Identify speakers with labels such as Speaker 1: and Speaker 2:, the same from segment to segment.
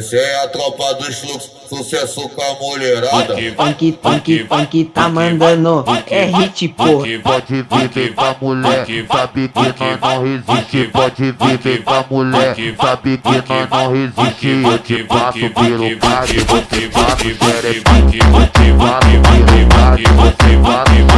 Speaker 1: Essa é a tropa dos fluxos, sucesso com a mulherada.
Speaker 2: Funk, funk, funk, tá mandando, é hit, pô.
Speaker 3: Pode vir, vem pra mulher, sabe que nós não resiste. Pode vir, vem pra mulher, sabe que nós não resiste. Eu te passo pelo card, você vai pro xerepique. Você vai card, você vai pro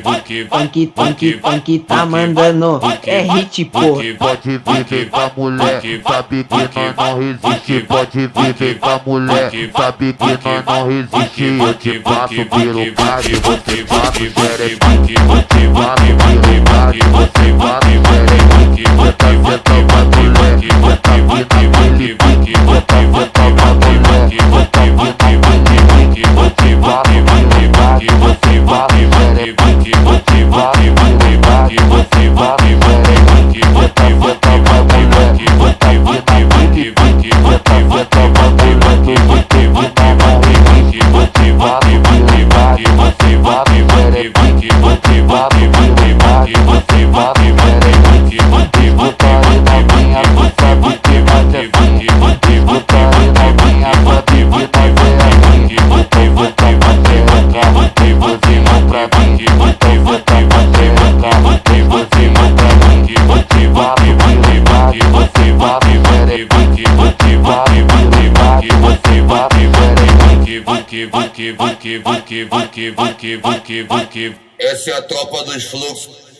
Speaker 3: xerepique.
Speaker 2: Funk, funk, funk, tá mandando, é hit, pô.
Speaker 3: Pode vir, vem pra mulher, sabe que nós não resiste. Pode vir, vem pra mulher, sabe que nós não resiste. Eu te passo pelo card, você pro xerepique. Você vai pelo card, você vai мотив, мотив, мотив, мотив, мотив. Xerepique. Buque, buque, buque, buque, buque, buque, buque, buque.
Speaker 1: Essa é a tropa dos fluxos,